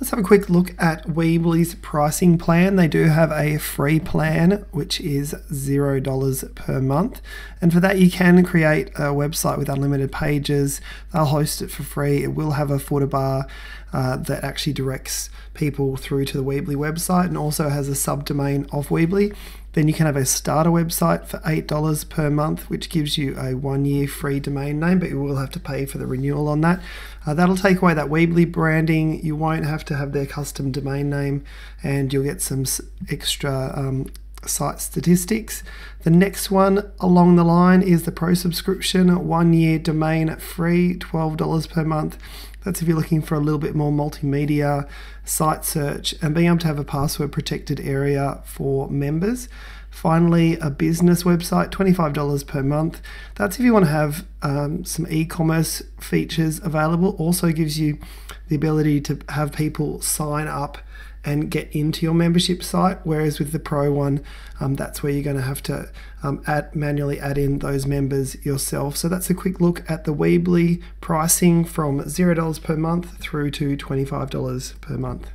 Let's have a quick look at Weebly's pricing plan. They do have a free plan, which is $0 per month. And for that, you can create a website with unlimited pages. They'll host it for free. It will have a footer bar uh, that actually directs people through to the Weebly website and also has a subdomain of Weebly. Then you can have a starter website for $8 per month, which gives you a one year free domain name, but you will have to pay for the renewal on that. Uh, that'll take away that Weebly branding. You won't have to have their custom domain name, and you'll get some extra um, site statistics. The next one along the line is the pro subscription, one year domain free, $12 per month. That's if you're looking for a little bit more multimedia site search and being able to have a password protected area for members. Finally, a business website, $25 per month. That's if you want to have um, some e commerce features available. Also gives you the ability to have people sign up and get into your membership site. Whereas with the Pro one, um, that's where you're going to have to um, add manually add in those members yourself. So that's a quick look at the Weebly pricing from $0 per month through to $25 per month.